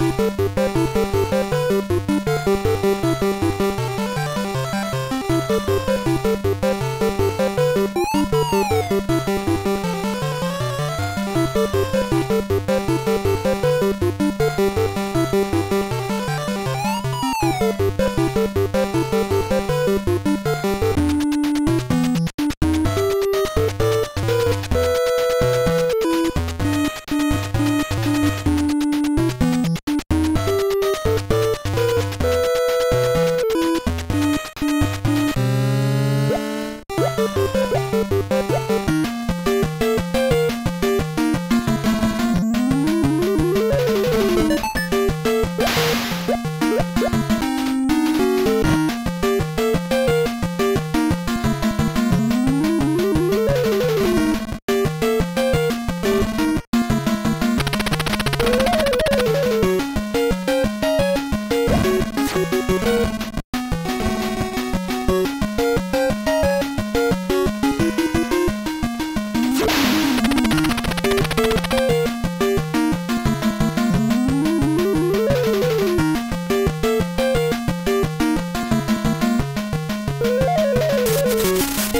Música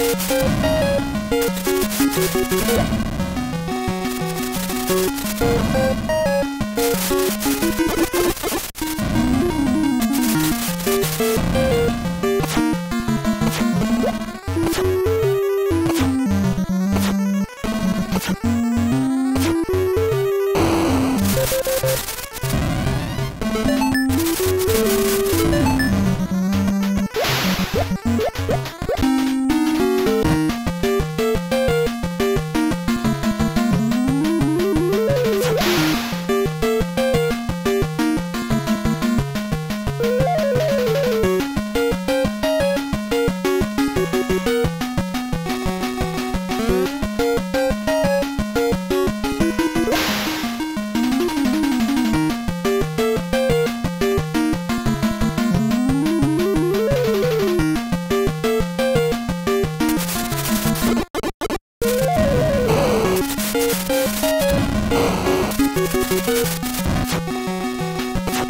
Thank you.